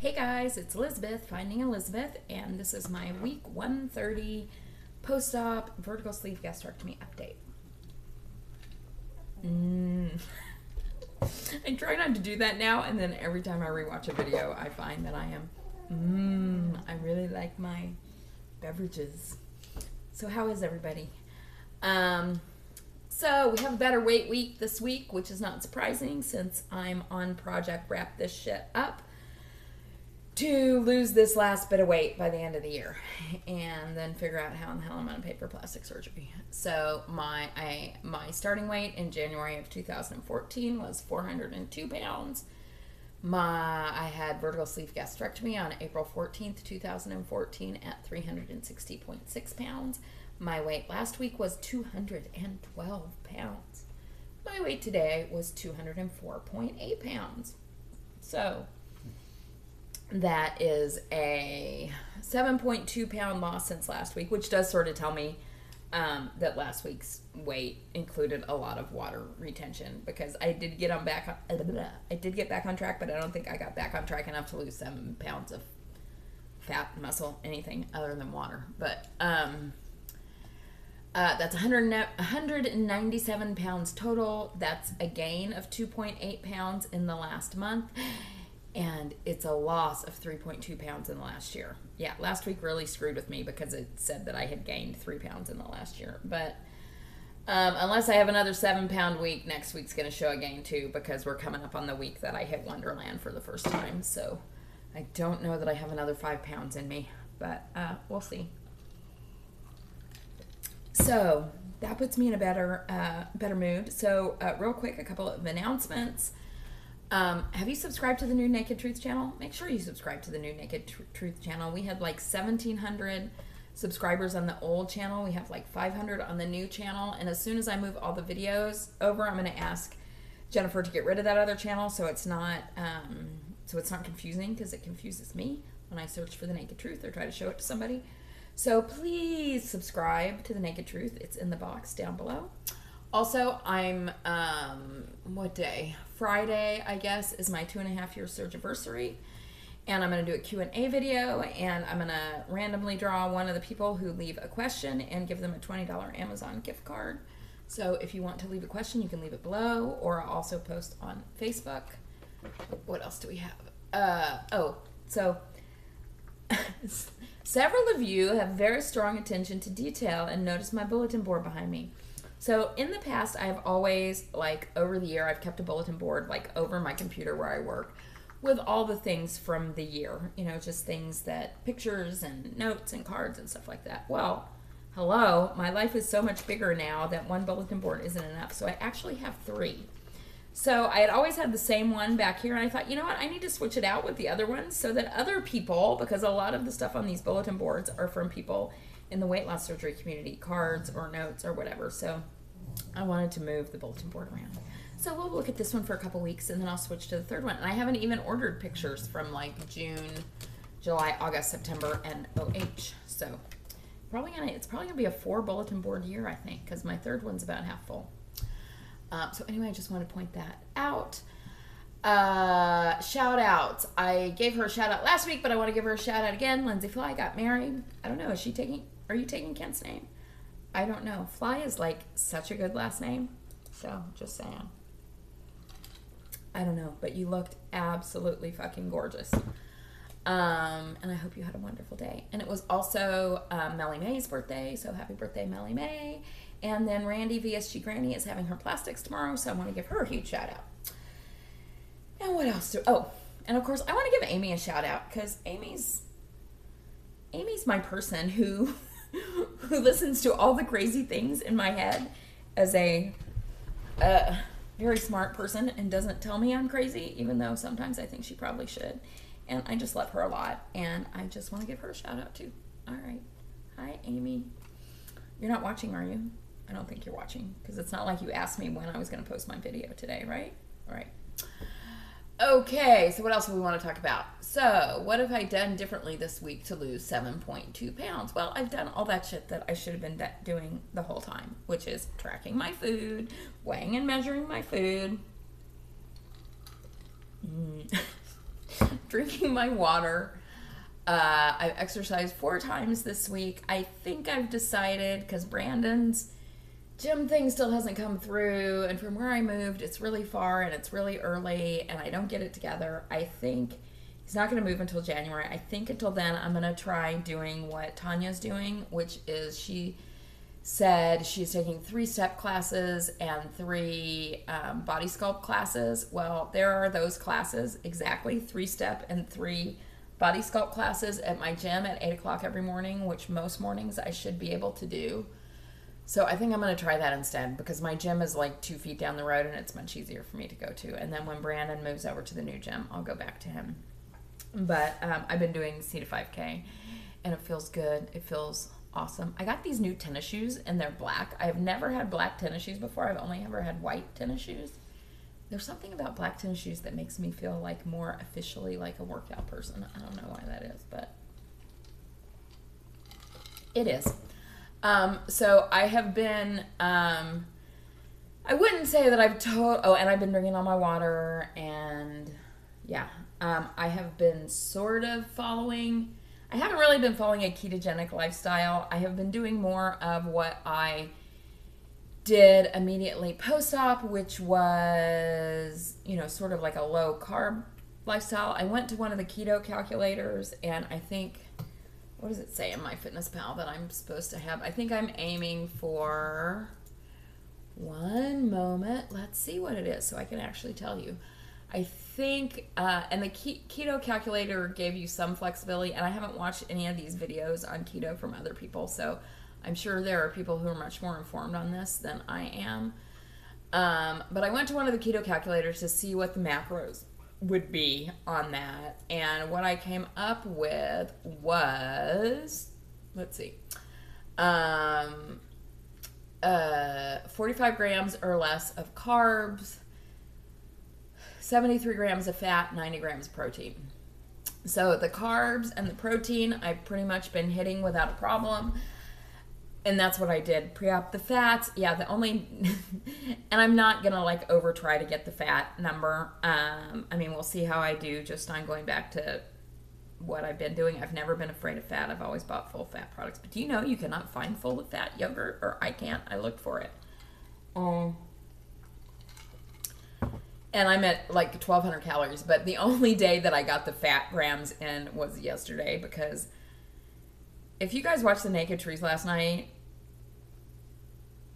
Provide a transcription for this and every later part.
Hey guys, it's Elizabeth, Finding Elizabeth, and this is my week 130 post op vertical sleeve gastrectomy update. Mm. I try not to do that now, and then every time I rewatch a video, I find that I am, mmm, I really like my beverages. So, how is everybody? Um, so, we have a better weight week this week, which is not surprising since I'm on Project Wrap This Shit Up to lose this last bit of weight by the end of the year and then figure out how in the hell I'm to pay for plastic surgery. So my I, my starting weight in January of 2014 was 402 pounds. My I had vertical sleeve gastrectomy on April 14th, 2014 at 360.6 pounds. My weight last week was 212 pounds. My weight today was 204.8 pounds. So that is a 7.2 pound loss since last week, which does sort of tell me um, that last week's weight included a lot of water retention because I did get on back. On, I did get back on track, but I don't think I got back on track enough to lose seven pounds of fat, muscle, anything other than water. But um, uh, that's 100, 197 pounds total. That's a gain of 2.8 pounds in the last month and it's a loss of 3.2 pounds in the last year. Yeah, last week really screwed with me because it said that I had gained three pounds in the last year. But um, unless I have another seven pound week, next week's going to show a gain too because we're coming up on the week that I hit Onederland for the first time. So I don't know that I have another five pounds in me, but uh, we'll see. So that puts me in a better uh, better mood. So uh, real quick, a couple of announcements. Um, have you subscribed to the new Naked Truth channel? Make sure you subscribe to the new Naked Tr- Truth channel. We had like 1,700 subscribers on the old channel. We have like 500 on the new channel. And as soon as I move all the videos over, I'm going to ask Jennifer to get rid of that other channel so it's not um, so it's not confusing because it confuses me when I search for the Naked Truth or try to show it to somebody. So please subscribe to the Naked Truth. It's in the box down below. Also, I'm um, what day? Friday, I guess, is my two and a half year surge anniversary, and I'm going to do a Q&A video, and I'm going to randomly draw one of the people who leave a question and give them a $20 Amazon gift card. So if you want to leave a question, you can leave it below, or I'll also post on Facebook. What else do we have? Uh, oh, so several of you have very strong attention to detail and notice my bulletin board behind me. So in the past, I've always like over the year, I've kept a bulletin board like over my computer where I work with all the things from the year. You know, just things that pictures and notes and cards and stuff like that. Well, hello, my life is so much bigger now that one bulletin board isn't enough. So I actually have three. So I had always had the same one back here, and I thought, you know what, I need to switch it out with the other ones so that other people, because a lot of the stuff on these bulletin boards are from people in the weight loss surgery community, cards or notes or whatever. So I wanted to move the bulletin board around. So we'll look at this one for a couple weeks and then I'll switch to the third one. And I haven't even ordered pictures from like June, July, August, September, and OH. So probably gonna it's probably gonna be a four bulletin board year, I think, because my third one's about half full. Um, so anyway, I just want to point that out. Uh, shout outs. I gave her a shout out last week, but I want to give her a shout out again. Lindsay Fly got married. I don't know. Is she taking? Are you taking Kent's name? I don't know. Fly is like such a good last name. So just saying. I don't know, but you looked absolutely fucking gorgeous. Um, and I hope you had a wonderful day. And it was also um, Melly May's birthday, so happy birthday, Melly May. And then Randy VSG Granny is having her plastics tomorrow, so I want to give her a huge shout out. And what else do? Oh, and of course I want to give Amy a shout out because Amy's Amy's my person who who listens to all the crazy things in my head as a uh, very smart person and doesn't tell me I'm crazy, even though sometimes I think she probably should. And I just love her a lot, and I just want to give her a shout out too. All right. Hi, Amy. You're not watching, are you? I don't think you're watching because it's not like you asked me when I was going to post my video today, right? All right. Okay, so what else do we want to talk about? So, what have I done differently this week to lose 7.2 pounds? Well, I've done all that shit that I should have been doing the whole time, which is tracking my food, weighing and measuring my food, drinking my water. Uh, I've exercised four times this week. I think I've decided because Brandon's gym thing still hasn't come through, and from where I moved, it's really far and it's really early, and I don't get it together. I think he's not going to move until January. I think until then, I'm going to try doing what Tanya's doing, which is she said she's taking three step classes and three um, body sculpt classes. Well, there are those classes exactly three step and three body sculpt classes at my gym at 8 o'clock every morning, which most mornings I should be able to do. So I think I'm going to try that instead because my gym is like two feet down the road and it's much easier for me to go to. And then when Brandon moves over to the new gym, I'll go back to him. But um, I've been doing C to 5K and it feels good. It feels awesome. I got these new tennis shoes and they're black. I've never had black tennis shoes before. I've only ever had white tennis shoes. There's something about black tennis shoes that makes me feel like more officially like a workout person. I don't know why that is, but it is. Um, so I have been, um, I wouldn't say that I've told, oh, and I've been drinking all my water and yeah, um, I have been sort of following, I haven't really been following a ketogenic lifestyle. I have been doing more of what I did immediately post op, which was, you know, sort of like a low carb lifestyle. I went to one of the keto calculators and I think what does it say in MyFitnessPal that I'm supposed to have? I think I'm aiming for one moment. Let's see what it is so I can actually tell you. I think, uh, and the keto calculator gave you some flexibility, and I haven't watched any of these videos on keto from other people, so I'm sure there are people who are much more informed on this than I am. Um, but I went to one of the keto calculators to see what the macros would be on that. And what I came up with was, let's see, um, uh, 45 grams or less of carbs, 73 grams of fat, 90 grams of protein. So the carbs and the protein I've pretty much been hitting without a problem and that's what I did. Pre-op the fats. Yeah, the only, and I'm not gonna like over try to get the fat number. Um, I mean, we'll see how I do. Just on going back to what I've been doing. I've never been afraid of fat. I've always bought full fat products. But do you know you cannot find full fat yogurt, or I can't. I looked for it. Um. And I'm at like 1,200 calories, but the only day that I got the fat grams in was yesterday because if you guys watched the Naked Truth last night,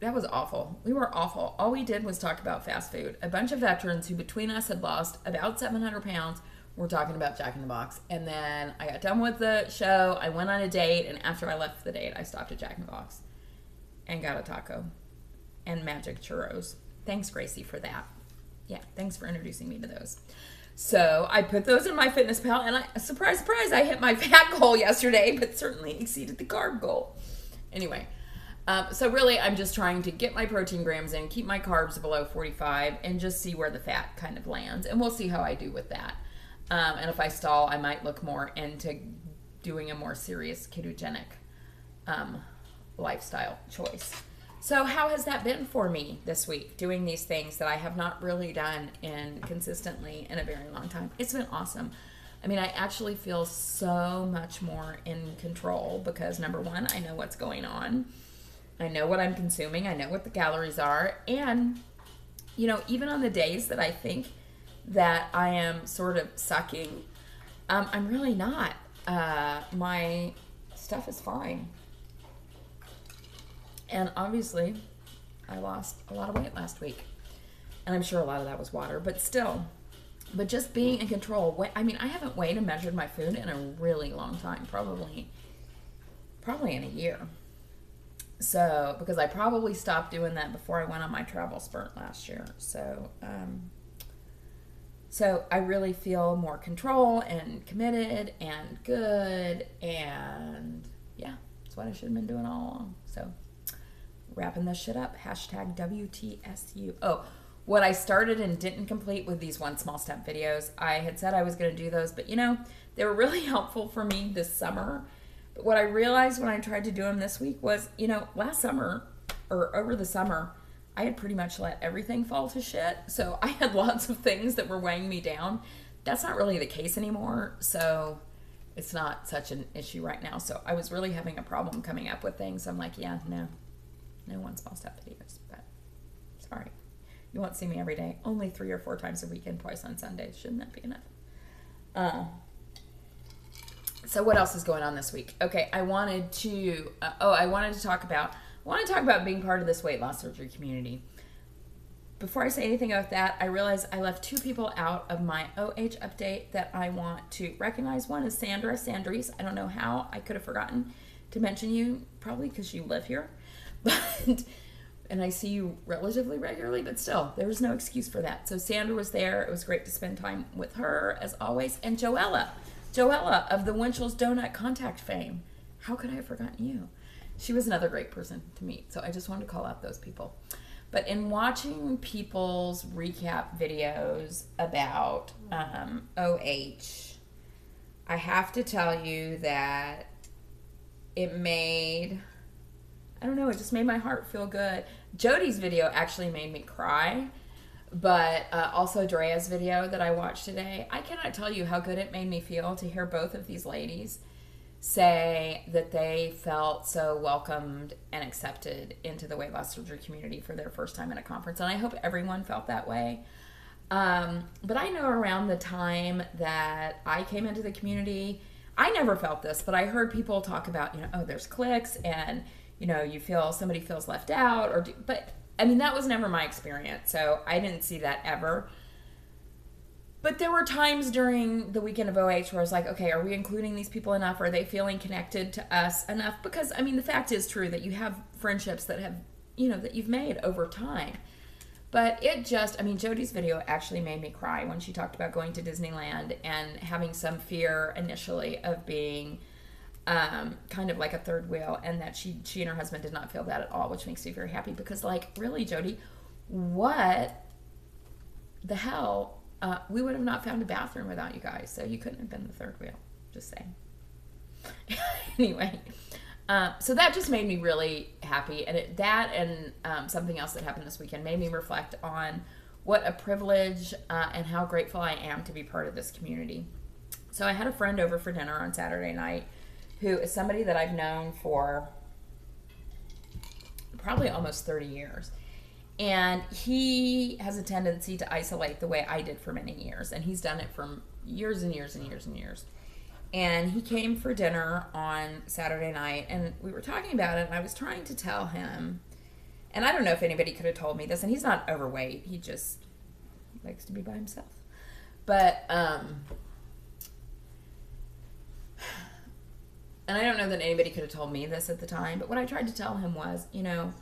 that was awful. We were awful. All we did was talk about fast food. A bunch of veterans who, between us, had lost about 700 pounds were talking about Jack in the Box. And then I got done with the show. I went on a date. And after I left the date, I stopped at Jack in the Box and got a taco and magic churros. Thanks, Gracie, for that. Yeah, thanks for introducing me to those. So I put those in MyFitnessPal, and I surprise, surprise, I hit my fat goal yesterday, but certainly exceeded the carb goal. Anyway, um, so really, I'm just trying to get my protein grams in, keep my carbs below 45, and just see where the fat kind of lands, and we'll see how I do with that. Um, and if I stall, I might look more into doing a more serious ketogenic um, lifestyle choice. So, how has that been for me this week, doing these things that I have not really done in consistently in a very long time? It's been awesome. I mean, I actually feel so much more in control because number one, I know what's going on. I know what I'm consuming. I know what the calories are. And, you know, even on the days that I think that I am sort of sucking, um, I'm really not. Uh, my stuff is fine. And obviously, I lost a lot of weight last week. And I'm sure a lot of that was water, but still. But just being in control. I mean, I haven't weighed and measured my food in a really long time, probably probably in a year. So, because I probably stopped doing that before I went on my travel spurt last year. So, um, so I really feel more control and committed and good and yeah, that's what I should have been doing all along. So wrapping this shit up. Hashtag WTSU. Oh, what I started and didn't complete with these one small step videos. I had said I was going to do those, but you know, they were really helpful for me this summer. But what I realized when I tried to do them this week was, you know, last summer or over the summer, I had pretty much let everything fall to shit. So I had lots of things that were weighing me down that's not really the case anymore. So it's not such an issue right now. So I was really having a problem coming up with things. I'm like, yeah, no, no one small step videos, but sorry. You won't see me every day. Only three or four times a week and twice on Sundays. Shouldn't that be enough? Uh, so what else is going on this week? Okay, I wanted to. Uh, oh, I wanted to talk about. I want to talk about being part of this weight loss surgery community. Before I say anything about that, I realize I left two people out of my OH update that I want to recognize. One is Sandra Sandries. I don't know how I could have forgotten to mention you, probably because you live here, but and I see you relatively regularly, but still, there was no excuse for that. So Sandra was there. It was great to spend time with her as always, and Joella Joella of the Winchell's Donut Contact fame. How could I have forgotten you? She was another great person to meet. So I just wanted to call out those people. But in watching people's recap videos about um, OH, I have to tell you that it made, I don't know, it just made my heart feel good. Jody's video actually made me cry but uh, also Drea's video that I watched today. I cannot tell you how good it made me feel to hear both of these ladies say that they felt so welcomed and accepted into the weight loss surgery community for their first time in a conference. And I hope everyone felt that way. Um, but I know around the time that I came into the community, I never felt this, but I heard people talk about, you know, oh, there's clicks and, you know, you feel somebody feels left out or, do, but I mean, that was never my experience, so I didn't see that ever. But there were times during the weekend of OH where I was like, okay, are we including these people enough? Are they feeling connected to us enough? Because, I mean, the fact is true that you have friendships that have, you know, that you've made over time. But it just, I mean, Jody's video actually made me cry when she talked about going to Disneyland and having some fear initially of being um, kind of like a third wheel, and that she she and her husband did not feel that at all, which makes me very happy because like really, Jody, what the hell? Uh, we would have not found a bathroom without you guys, so you couldn't have been the third wheel. Just saying. anyway, uh, so that just made me really happy, and it, that and um, something else that happened this weekend made me reflect on what a privilege uh, and how grateful I am to be part of this community. So I had a friend over for dinner on Saturday night who is somebody that I've known for probably almost 30 years. And he has a tendency to isolate the way I did for many years. And he's done it for years and years and years and years. And he came for dinner on Saturday night, and we were talking about it. And I was trying to tell him, and I don't know if anybody could have told me this, and he's not overweight, he just likes to be by himself. But, um, and I don't know that anybody could have told me this at the time, but what I tried to tell him was, you know,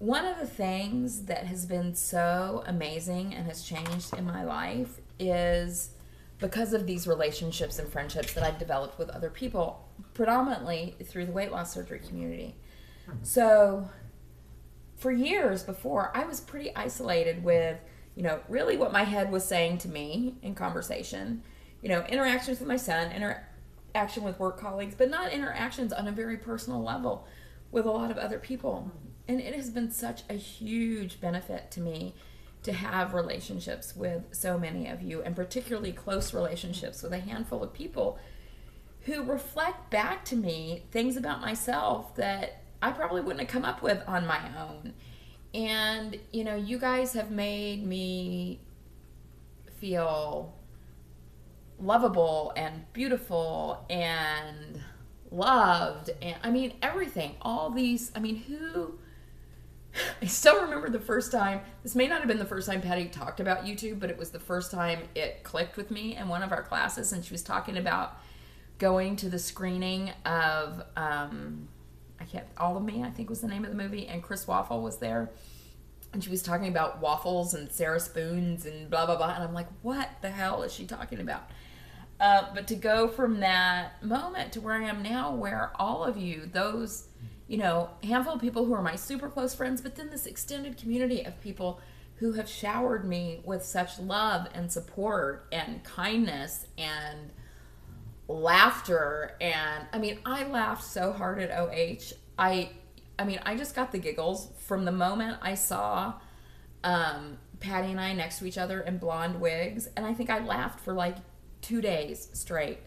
one of the things that has been so amazing and has changed in my life is because of these relationships and friendships that I've developed with other people, predominantly through the weight loss surgery community. Hmm. So, for years before, I was pretty isolated with, you know, really what my head was saying to me in conversation, you know, interactions with my son, inter- action with work colleagues, but not interactions on a very personal level with a lot of other people. Mm-hmm. And it has been such a huge benefit to me to have relationships with so many of you, and particularly close relationships with a handful of people who reflect back to me things about myself that I probably wouldn't have come up with on my own. And, you know, you guys have made me feel lovable and beautiful and loved and I mean everything. All these I mean who I still remember the first time this may not have been the first time Patty talked about YouTube, but it was the first time it clicked with me in one of our classes and she was talking about going to the screening of um I can't all of me, I think was the name of the movie, and Chris Waffle was there. And she was talking about waffles and Sarah spoons and blah blah blah. And I'm like, what the hell is she talking about? Uh, but to go from that moment to where I am now, where all of you, those, you know, handful of people who are my super close friends, but then this extended community of people who have showered me with such love and support and kindness and laughter and I mean I laughed so hard at OH. I I mean I just got the giggles from the moment I saw um Patty and I next to each other in blonde wigs, and I think I laughed for like two days straight.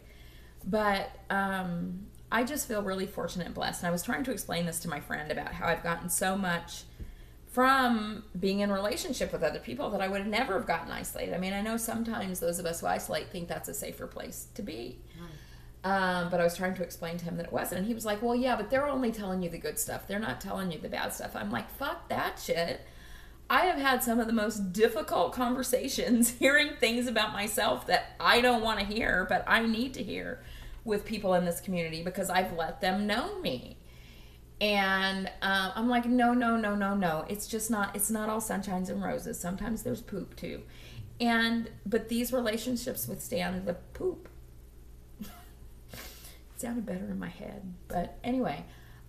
But um, I just feel really fortunate and blessed. And I was trying to explain this to my friend about how I've gotten so much from being in relationship with other people that I would never have gotten isolated. I mean, I know sometimes those of us who isolate think that's a safer place to be. Um, but I was trying to explain to him that it wasn't. And he was like, well, yeah, but they're only telling you the good stuff. They're not telling you the bad stuff. I'm like, fuck that shit. I have had some of the most difficult conversations hearing things about myself that I don't want to hear, but I need to hear with people in this community because I've let them know me. And um, I'm like, no, no, no, no, no. It's just not. It's not all sunshines and roses. Sometimes there's poop too. And but these relationships withstand the poop it sounded better in my head. But anyway,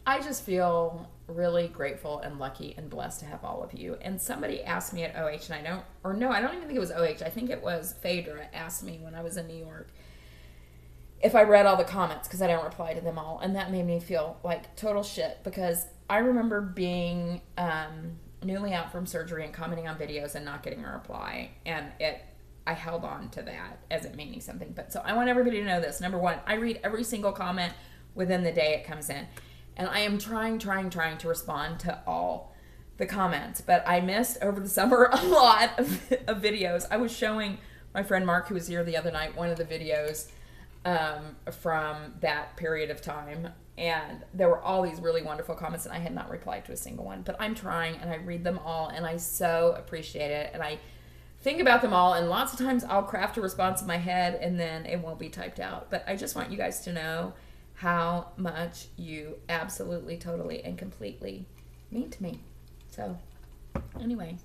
I just feel really grateful and lucky and blessed to have all of you. And somebody asked me at OH, and I don't, or no, I don't even think it was OH. I think it was Phaedra asked me when I was in New York if I read all the comments because I don't reply to them all. And that made me feel like total shit because I remember being um, newly out from surgery and commenting on videos and not getting a reply. And it I held on to that as it meaning something. But so I want everybody to know this. Number one, I read every single comment within the day it comes in. And I am trying, trying, trying to respond to all the comments. But I missed over the summer a lot of, of videos. I was showing my friend Mark, who was here the other night, one of the videos um, from that period of time. And there were all these really wonderful comments, and I had not replied to a single one. But I'm trying, and I read them all, and I so appreciate it. And I think about them all and lots of times I'll craft a response in my head and then it won't be typed out. But I just want you guys to know how much you absolutely, totally, and completely mean to me. So, anyway,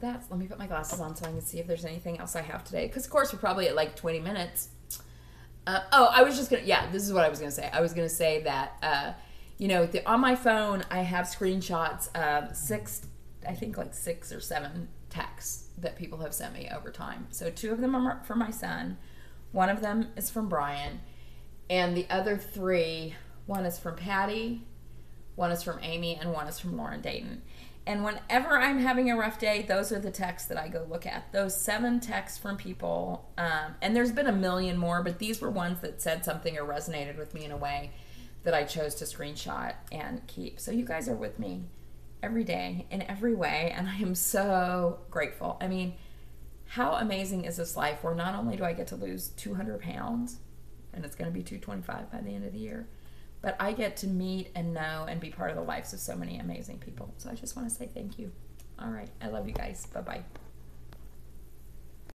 that's let me put my glasses on so I can see if there's anything else I have today. Because, of course, we're probably at like 20 minutes. Uh, oh, I was just gonna, yeah, this is what I was gonna say. I was gonna say that, uh, you know, the, on my phone, I have screenshots of six, I think like six or seven texts that people have sent me over time. So two of them are from my son, one of them is from Brian, and the other three, one is from Patty, one is from Amy, and one is from Lauren Dayton. And whenever I'm having a rough day, those are the texts that I go look at. Those seven texts from people, um, and there's been a million more, but these were ones that said something or resonated with me in a way that I chose to screenshot and keep. So you guys are with me every day in every way, and I am so grateful. I mean, how amazing is this life where not only do I get to lose 200 pounds, and it's going to be 225 by the end of the year, but I get to meet and know and be part of the lives of so many amazing people. So I just want to say thank you. All right. I love you guys. Bye bye.